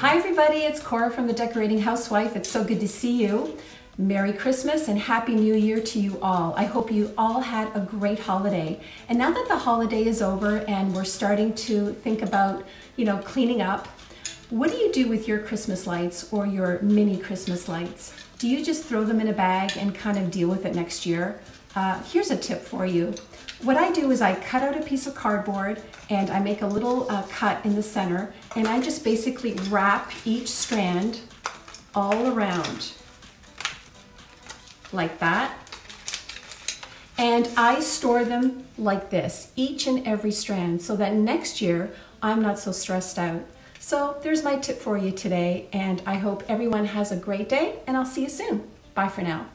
Hi everybody, it's Cora from The Decorating Housewife. It's so good to see you. Merry Christmas and Happy New Year to you all. I hope you all had a great holiday. And now that the holiday is over and we're starting to think about, you know, cleaning up, what do you do with your Christmas lights or your mini Christmas lights? Do you just throw them in a bag and kind of deal with it next year? Uh, here's a tip for you. What I do is I cut out a piece of cardboard and I make a little uh, cut in the center and I just basically wrap each strand all around like that. And I store them like this, each and every strand, so that next year I'm not so stressed out. So there's my tip for you today, and I hope everyone has a great day, and I'll see you soon. Bye for now.